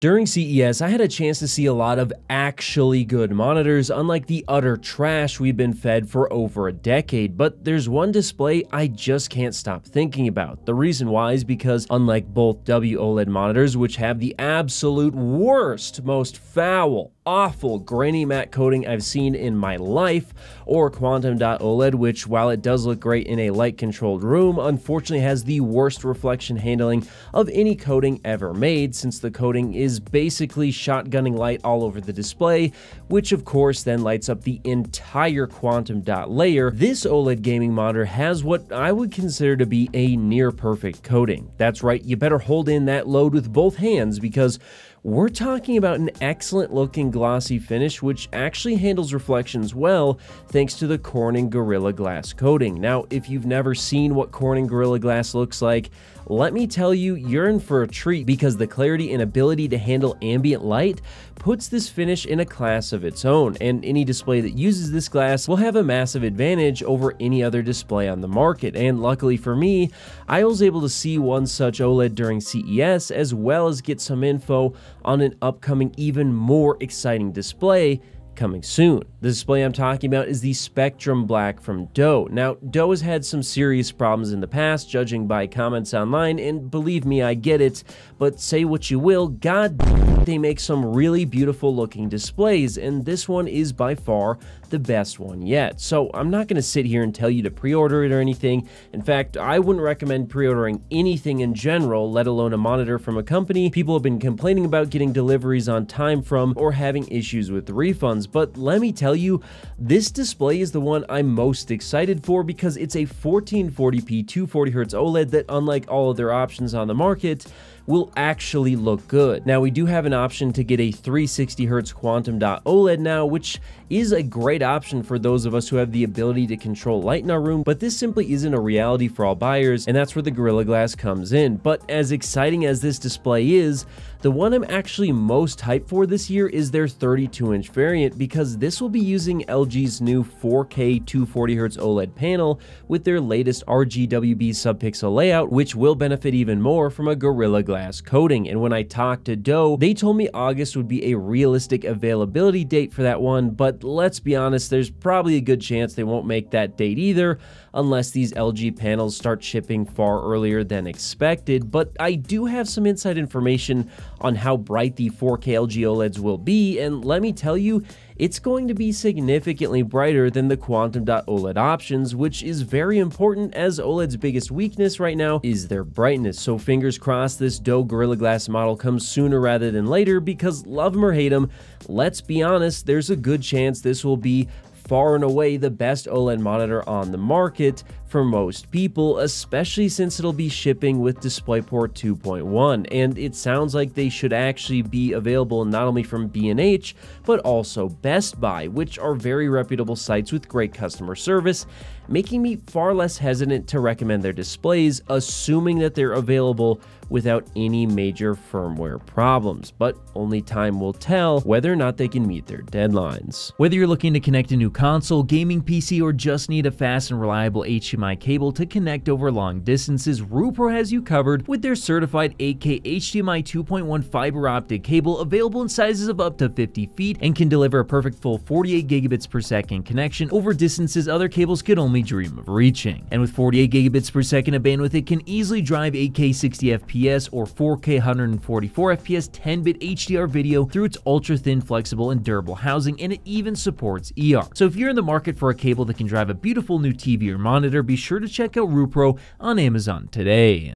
During CES, I had a chance to see a lot of actually good monitors, unlike the utter trash we've been fed for over a decade, but there's one display I just can't stop thinking about. The reason why is because unlike both WOLED monitors, which have the absolute worst, most foul, awful grainy matte coating I've seen in my life, or Quantum Dot OLED, which while it does look great in a light controlled room, unfortunately has the worst reflection handling of any coating ever made since the coating is basically shotgunning light all over the display, which of course then lights up the entire Quantum dot layer. This OLED gaming monitor has what I would consider to be a near perfect coating. That's right, you better hold in that load with both hands because we're talking about an excellent looking glossy finish which actually handles reflections well thanks to the Corning Gorilla Glass coating. Now, if you've never seen what Corning Gorilla Glass looks like, let me tell you, you're in for a treat because the clarity and ability to handle ambient light puts this finish in a class of its own, and any display that uses this glass will have a massive advantage over any other display on the market. And luckily for me, I was able to see one such OLED during CES as well as get some info on an upcoming even more exciting display coming soon. The display I'm talking about is the Spectrum Black from Dough. Now, Dough has had some serious problems in the past, judging by comments online, and believe me, I get it, but say what you will, god they make some really beautiful looking displays, and this one is by far the best one yet. So I'm not going to sit here and tell you to pre-order it or anything. In fact, I wouldn't recommend pre-ordering anything in general, let alone a monitor from a company people have been complaining about getting deliveries on time from or having issues with refunds. But let me tell you, this display is the one I'm most excited for because it's a 1440p 240Hz OLED that unlike all other options on the market, will actually look good. Now we do have an option to get a 360Hz Quantum Dot OLED now, which is a great option for those of us who have the ability to control light in our room, but this simply isn't a reality for all buyers, and that's where the Gorilla Glass comes in. But as exciting as this display is, the one I'm actually most hyped for this year is their 32-inch variant because this will be using LG's new 4K 240Hz OLED panel with their latest RGBW subpixel layout, which will benefit even more from a Gorilla Glass coating. And when I talked to Dough, they told me August would be a realistic availability date for that one, but let's be honest, there's probably a good chance they won't make that date either, unless these LG panels start shipping far earlier than expected. But I do have some inside information on how bright the 4K LG OLEDs will be, and let me tell you, it's going to be significantly brighter than the Quantum Dot OLED options, which is very important as OLED's biggest weakness right now is their brightness. So fingers crossed this Dough Gorilla Glass model comes sooner rather than later because love them or hate them, let's be honest, there's a good chance this will be far and away the best OLED monitor on the market for most people, especially since it'll be shipping with DisplayPort 2.1, and it sounds like they should actually be available not only from B&H, but also Best Buy, which are very reputable sites with great customer service, making me far less hesitant to recommend their displays, assuming that they're available without any major firmware problems, but only time will tell whether or not they can meet their deadlines. Whether you're looking to connect a new console, gaming PC, or just need a fast and reliable HDMI cable to connect over long distances, Ruipro has you covered with their certified 8K HDMI 2.1 fiber optic cable available in sizes of up to 50 feet and can deliver a perfect full 48 gigabits per second connection over distances other cables could only dream of reaching. And with 48 gigabits per second of bandwidth, it can easily drive 8K 60 FPS FPS or 4K 144 FPS 10-bit HDR video through its ultra-thin, flexible, and durable housing, and it even supports ER. So if you're in the market for a cable that can drive a beautiful new TV or monitor, be sure to check out Ruipro on Amazon today.